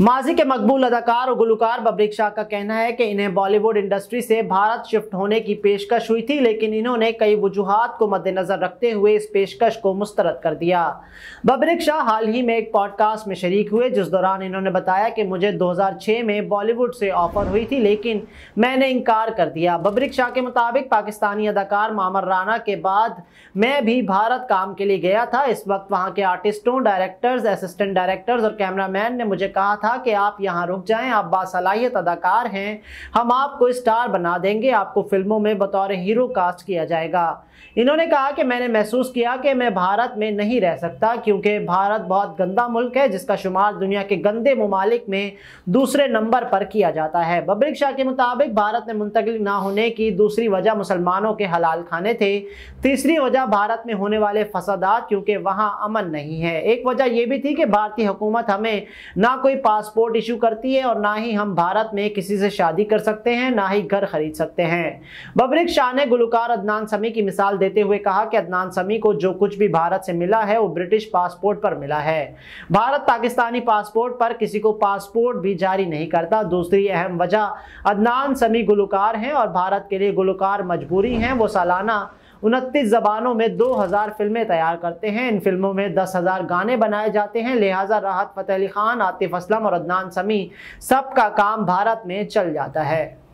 माजी के मकबूल अदाकार और गुलकार बब्रिक शाह का कहना है कि इन्हें बॉलीवुड इंडस्ट्री से भारत शिफ्ट होने की पेशकश हुई थी, लेकिन इन्होंने कई वजूहत को मद्देनजर रखते हुए इस पेशकश को मुस्तरद कर दिया। बब्रिक शाह हाल ही में एक पॉडकास्ट में शरीक हुए, जिस दौरान इन्होंने बताया कि मुझे 2006 में बॉलीवुड से ऑफ़र हुई थी, लेकिन मैंने इनकार कर दिया। बब्रिक शाह के मुताबिक, पाकिस्तानी अदाकार मामर राना के बाद मैं भी भारत काम के लिए गया था। इस वक्त वहाँ के आर्टिस्टों, डायरेक्टर्स, असिस्टेंट डायरेक्टर्स और कैमरामैन ने मुझे कहा था था कि आप यहाँ रुक जाएँ, आप बासलाहियत अदाकार हैं। हम आपको स्टार बना देंगे, आपको फ़िल्मों में बतौर हीरो कास्ट किया जाएगा। इन्होंने कहा कि मैंने महसूस किया कि मैं भारत में नहीं रह सकता, क्योंकि भारत बहुत गंदा मुल्क है, जिसका शुमार दुनिया के गंदे ममालिक में दूसरे नंबर पर किया जाता है। बब्रिक शाह के मुताबिक, भारत में मुंतकिल ना होने की दूसरी वजह मुसलमानों के हलाल खाने थे। तीसरी वजह भारत में होने वाले फसादात, क्योंकि वहाँ अमन नहीं है। एक वजह यह भी थी कि भारतीय हुकूमत हमें ना कोई पासपोर्ट इशू करती है और ना ही हम भारत में किसी से शादी कर सकते हैं, ना ही घर खरीद सकते हैं। बब्रिक शाह ने गुलकार अदनान समी की मिसाल देते हुए कहा कि अदनान समी को जो कुछ भी भारत से मिला है, वो ब्रिटिश पासपोर्ट पर मिला है। भारत पाकिस्तानी पासपोर्ट पर किसी को पासपोर्ट भी जारी नहीं करता। दूसरी अहम वजह, अदनान समी गुलकार हैं और भारत के लिए गुलकार मजबूरी हैं। वो सालाना उनतीस जबानों में 2000 फ़िल्में तैयार करते हैं। इन फ़िल्मों में 10,000 गाने बनाए जाते हैं। लिहाजा राहत फ़तेह अली खान आतिफ असलम और अदनान समी सब का काम भारत में चल जाता है।